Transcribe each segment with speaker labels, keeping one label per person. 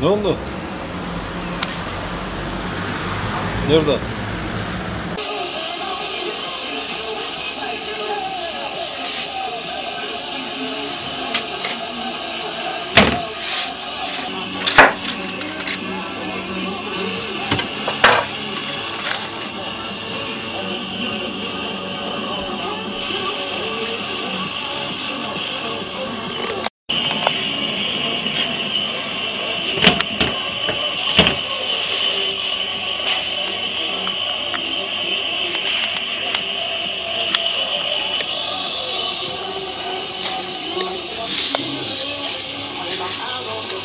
Speaker 1: Ne oldu? Nerede?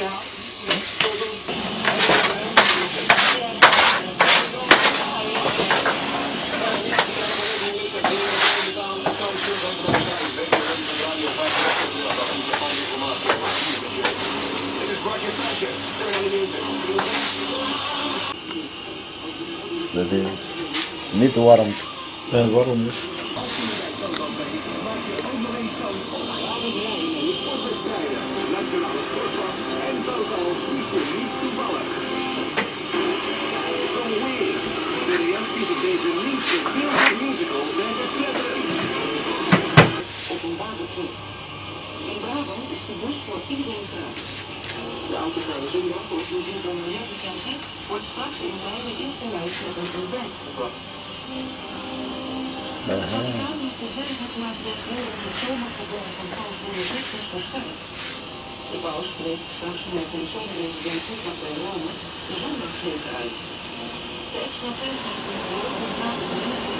Speaker 1: Yeah.
Speaker 2: Dat is niet warm.
Speaker 1: En waarom niet?
Speaker 3: In De autovrije zondag voor plezier van milieubekendheid wordt straks in Leiden ingeleid met een Vaticaan heeft de veiligheidsmaatregelen rond de zomerverboden van paus Benedictus versterkt. De paus spreekt straks met zijn zonresident toegang bij Rome de zondagzegen uit. De extra veiligheidscontrole wordt na de